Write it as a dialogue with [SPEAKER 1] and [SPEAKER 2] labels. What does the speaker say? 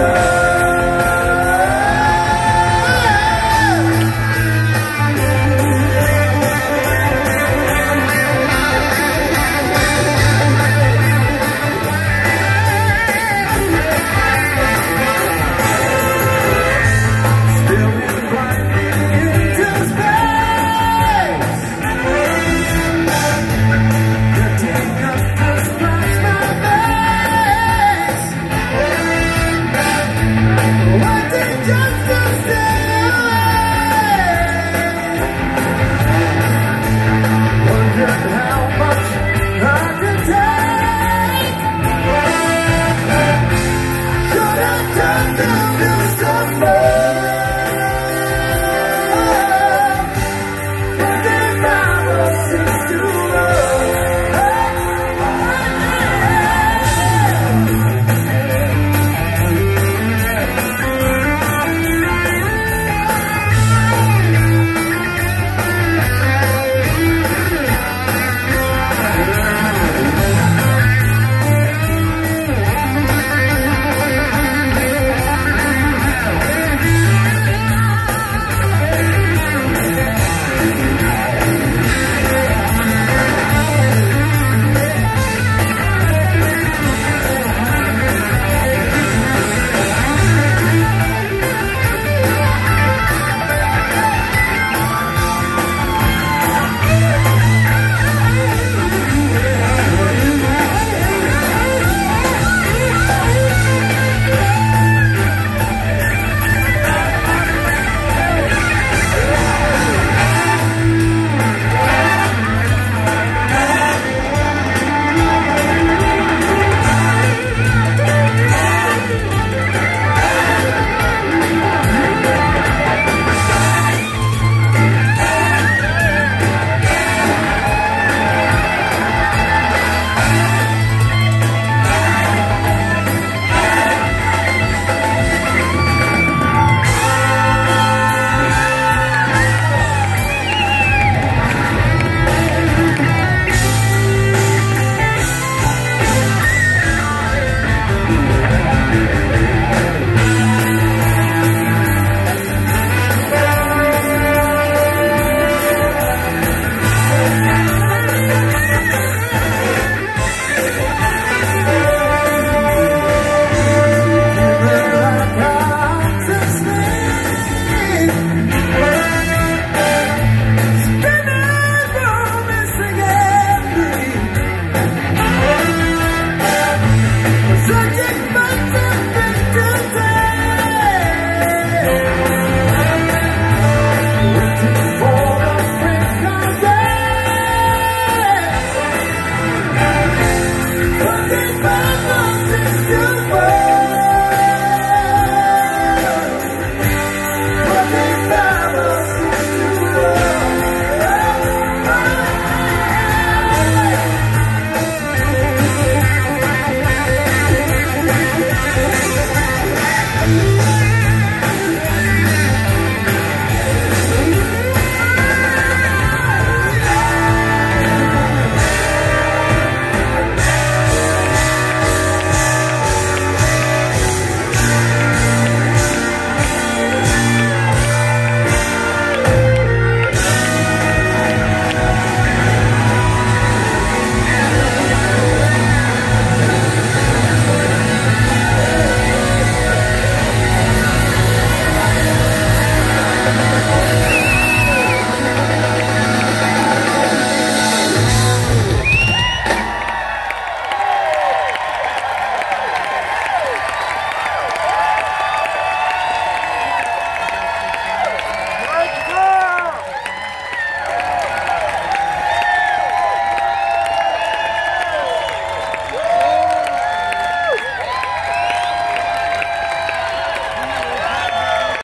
[SPEAKER 1] Amen.